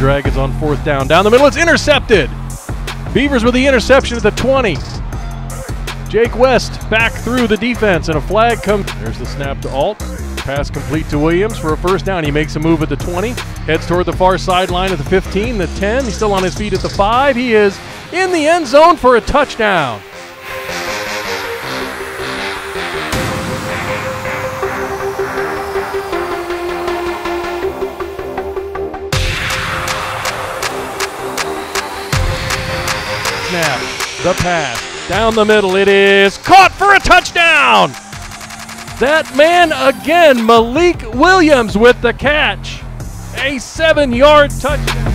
Dragons on fourth down. Down the middle, it's intercepted. Beavers with the interception at the 20. Jake West back through the defense, and a flag comes. There's the snap to Alt. Pass complete to Williams for a first down. He makes a move at the 20, heads toward the far sideline at the 15, the 10. He's still on his feet at the 5. He is in the end zone for a touchdown. Snap, the pass, down the middle. It is caught for a touchdown. That man again, Malik Williams with the catch. A seven yard touchdown.